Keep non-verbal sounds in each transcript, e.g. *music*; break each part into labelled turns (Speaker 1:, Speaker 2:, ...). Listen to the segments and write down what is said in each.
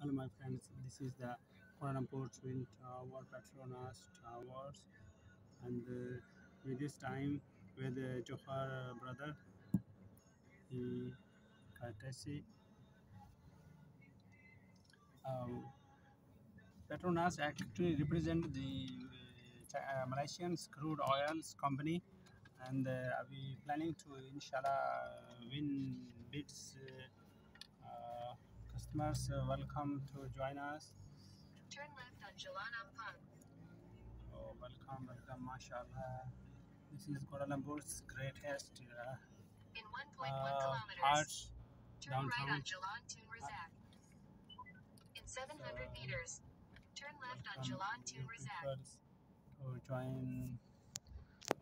Speaker 1: Hello, my friends. This is the Kuala Twin Tower Petronas Towers, and uh, with this time with the Johar uh, brother, he. Um, Petronas actually represent the uh, uh, Malaysian crude oils company, and uh, we planning to inshallah win bids. Uh, uh, customers, uh, welcome to join us.
Speaker 2: Turn left on Jalan Ampang.
Speaker 1: Oh, welcome, welcome, mashallah. This is Kuala Lumpur's greatest uh,
Speaker 2: In 1.1
Speaker 1: uh,
Speaker 2: kilometers,
Speaker 1: heart
Speaker 2: turn right on Jalan Tun Razak. In 700
Speaker 1: So-
Speaker 2: meters, turn left on Jalan Tun Razak.
Speaker 1: to join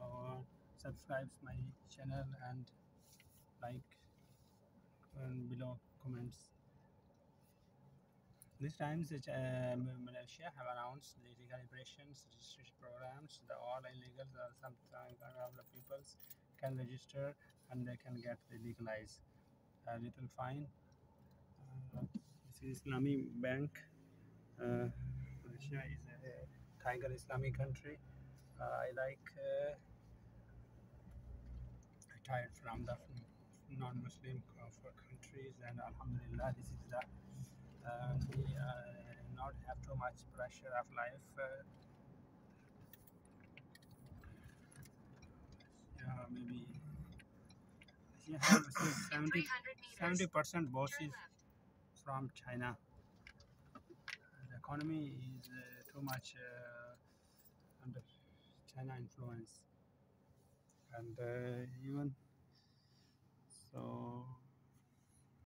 Speaker 1: or subscribe my channel and like and below comments. These times, uh, Malaysia have announced the recalibrations, registration programs. The all illegals or sometimes the peoples can register and they can get the legalized. A little fine. Uh, this is Islamic Bank. Uh, Malaysia is a Tiger Islamic country. Uh, I like uh, retired from the non-Muslim countries, and Alhamdulillah, this is the we uh, not have too much pressure of life. Uh, yeah, maybe yeah, have *coughs*
Speaker 2: In
Speaker 1: 70
Speaker 2: 300 meters,
Speaker 1: percent
Speaker 2: turn
Speaker 1: bosses from China. The economy is uh, too much uh, under China influence, and uh, even